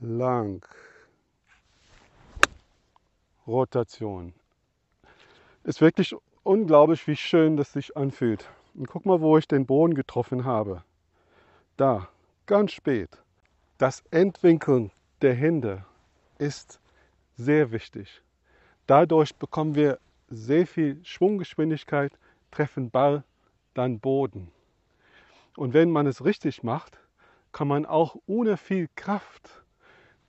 lang. Rotation. Ist wirklich unglaublich, wie schön das sich anfühlt. Und guck mal, wo ich den Boden getroffen habe. Da, ganz spät. Das Entwinkeln der Hände ist sehr wichtig. Dadurch bekommen wir sehr viel Schwunggeschwindigkeit, treffen Ball, dann Boden. Und wenn man es richtig macht, kann man auch ohne viel Kraft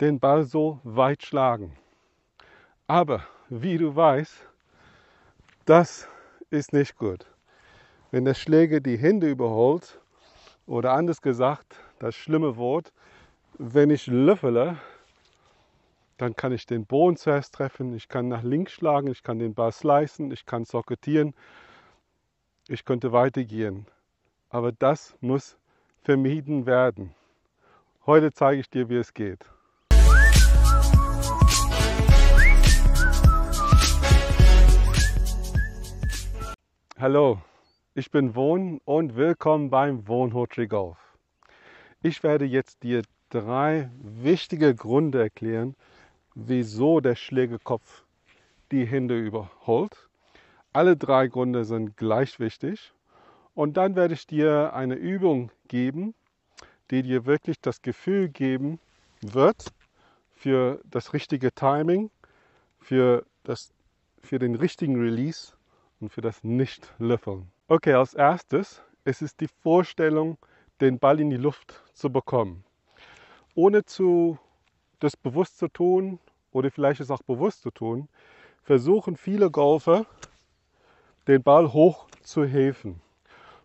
den Ball so weit schlagen. Aber wie du weißt, das ist nicht gut. Wenn der Schläger die Hände überholt, oder anders gesagt, das schlimme Wort, wenn ich löffele, dann kann ich den Boden zuerst treffen, ich kann nach links schlagen, ich kann den Ball slicen, ich kann socketieren, ich könnte weitergehen. Aber das muss vermieden werden. Heute zeige ich dir, wie es geht. Hallo, ich bin Wohn und willkommen beim Wohnhotri Golf. Ich werde jetzt dir drei wichtige Gründe erklären, wieso der Schlägerkopf die Hände überholt. Alle drei Gründe sind gleich wichtig. Und dann werde ich dir eine Übung geben, die dir wirklich das Gefühl geben wird für das richtige Timing, für, das, für den richtigen Release und für das Nicht-Löffeln. Okay, als erstes, es ist die Vorstellung, den Ball in die Luft zu bekommen. Ohne zu, das bewusst zu tun oder vielleicht es auch bewusst zu tun, versuchen viele Golfer, den Ball hoch zu helfen.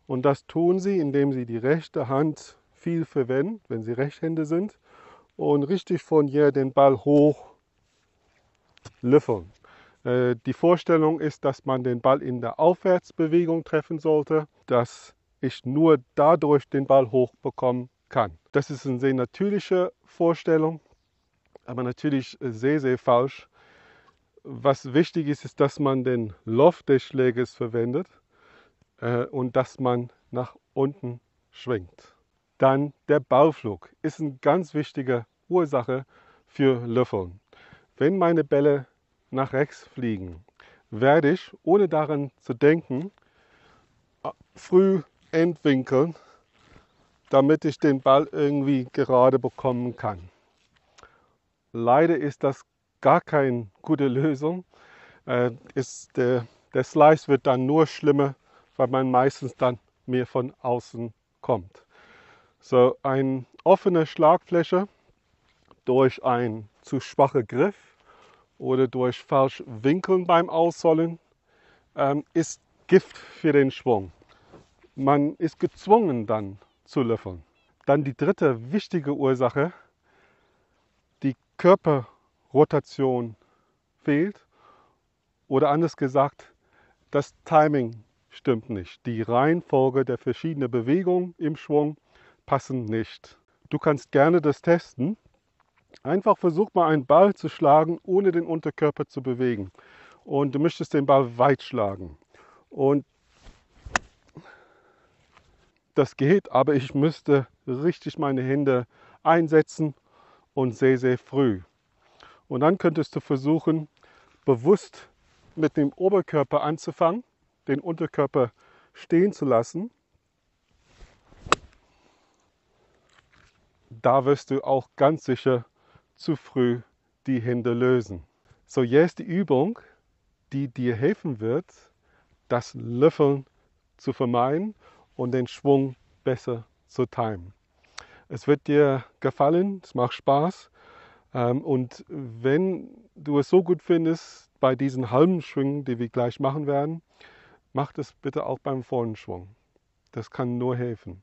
Und das tun sie, indem sie die rechte Hand viel verwenden, wenn sie Rechtshände sind, und richtig von hier den Ball hoch löffeln. Äh, die Vorstellung ist, dass man den Ball in der Aufwärtsbewegung treffen sollte, dass ich nur dadurch den Ball hochbekommen kann. Das ist eine sehr natürliche Vorstellung, aber natürlich sehr, sehr falsch. Was wichtig ist, ist, dass man den Loft des Schläges verwendet äh, und dass man nach unten schwingt. Dann der Ballflug ist eine ganz wichtige Ursache für Löffeln. Wenn meine Bälle nach rechts fliegen, werde ich, ohne daran zu denken, früh entwinkeln, damit ich den Ball irgendwie gerade bekommen kann. Leider ist das gar keine gute Lösung. Äh, ist der, der Slice wird dann nur schlimmer, weil man meistens dann mehr von außen kommt. So eine offene Schlagfläche durch einen zu schwachen Griff oder durch falsch Winkeln beim Aussollen ähm, ist Gift für den Schwung. Man ist gezwungen dann zu löffeln. Dann die dritte wichtige Ursache, die Körperrotation fehlt oder anders gesagt, das Timing stimmt nicht. Die Reihenfolge der verschiedenen Bewegungen im Schwung passen nicht. Du kannst gerne das testen. Einfach versuch mal einen Ball zu schlagen, ohne den Unterkörper zu bewegen. Und du möchtest den Ball weit schlagen. Und das geht, aber ich müsste richtig meine Hände einsetzen und sehr, sehr früh. Und dann könntest du versuchen, bewusst mit dem Oberkörper anzufangen, den Unterkörper stehen zu lassen. Da wirst du auch ganz sicher zu früh die Hände lösen. So, jetzt die Übung, die dir helfen wird, das Löffeln zu vermeiden und den Schwung besser zu timen. Es wird dir gefallen, es macht Spaß. Ähm, und wenn du es so gut findest bei diesen halben Schwüngen, die wir gleich machen werden, mach das bitte auch beim vollen Schwung. Das kann nur helfen.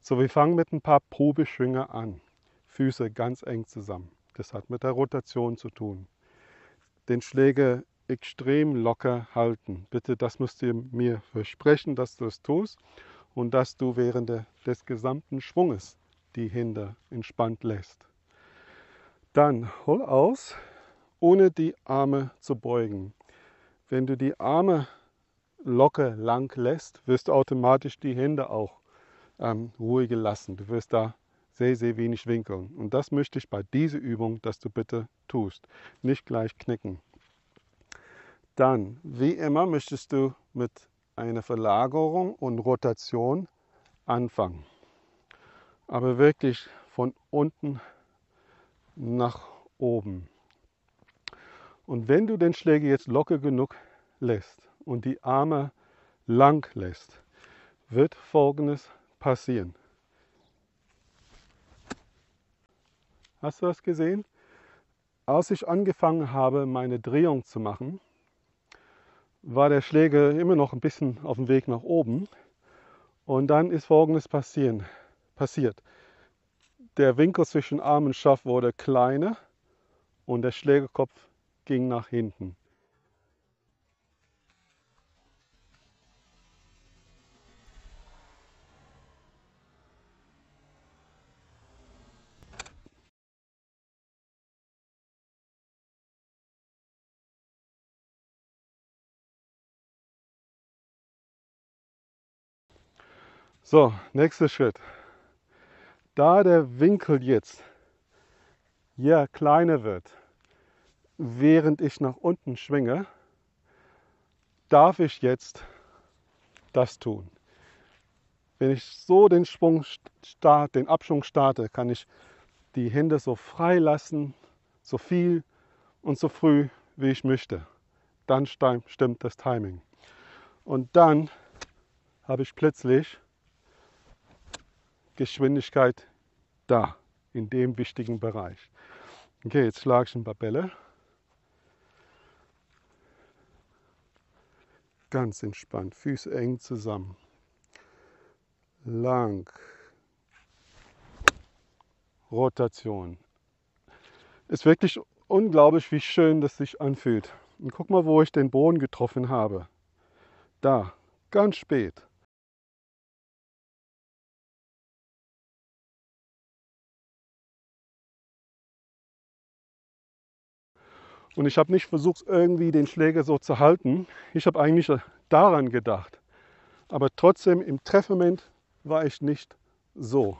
So, wir fangen mit ein paar Probeschwünge an. Füße ganz eng zusammen. Das hat mit der Rotation zu tun. Den Schläger extrem locker halten. Bitte, das musst du mir versprechen, dass du es tust und dass du während des gesamten Schwunges die Hände entspannt lässt. Dann hol aus, ohne die Arme zu beugen. Wenn du die Arme locker lang lässt, wirst du automatisch die Hände auch ähm, ruhig lassen. Du wirst da sehr, sehr wenig winkeln. Und das möchte ich bei dieser Übung, dass du bitte tust. Nicht gleich knicken. Dann, wie immer, möchtest du mit einer Verlagerung und Rotation anfangen. Aber wirklich von unten nach oben. Und wenn du den Schläger jetzt locker genug lässt und die Arme lang lässt, wird Folgendes passieren. Hast du das gesehen? Als ich angefangen habe, meine Drehung zu machen, war der Schläger immer noch ein bisschen auf dem Weg nach oben. Und dann ist Folgendes passieren, passiert. Der Winkel zwischen Arm und Schaft wurde kleiner und der Schlägerkopf ging nach hinten. So, nächster Schritt. Da der Winkel jetzt hier kleiner wird, während ich nach unten schwinge, darf ich jetzt das tun. Wenn ich so den Schwung start, den Abschwung starte, kann ich die Hände so frei lassen, so viel und so früh, wie ich möchte. Dann stimmt das Timing. Und dann habe ich plötzlich Geschwindigkeit da, in dem wichtigen Bereich. Okay, jetzt schlage ich ein paar Bälle. Ganz entspannt, Füße eng zusammen. Lang. Rotation. Ist wirklich unglaublich, wie schön das sich anfühlt. Und guck mal, wo ich den Boden getroffen habe. Da, ganz spät. Und ich habe nicht versucht, irgendwie den Schläger so zu halten. Ich habe eigentlich daran gedacht. Aber trotzdem im Treffmoment war ich nicht so.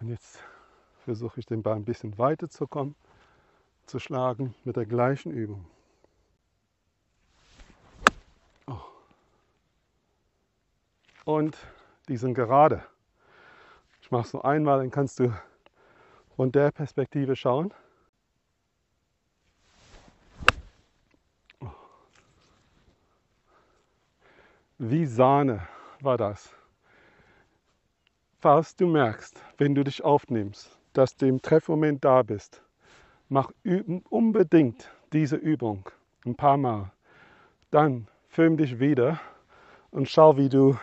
Und jetzt versuche ich den Ball ein bisschen weiter zu kommen, zu schlagen mit der gleichen Übung. Oh. Und die sind gerade. Ich mache es nur einmal, dann kannst du von der Perspektive schauen. Wie Sahne war das. Falls du merkst, wenn du dich aufnimmst, dass du im Treffmoment da bist, mach unbedingt diese Übung ein paar Mal. Dann film dich wieder und schau, wie du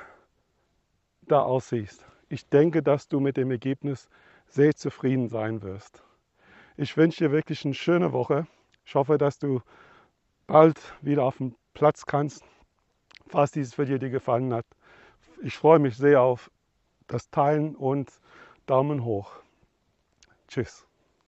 da aussiehst. Ich denke, dass du mit dem Ergebnis sehr zufrieden sein wirst. Ich wünsche dir wirklich eine schöne Woche. Ich hoffe, dass du bald wieder auf dem Platz kannst, falls dieses Video dir gefallen hat. Ich freue mich sehr auf das Teilen und Daumen hoch. Tschüss.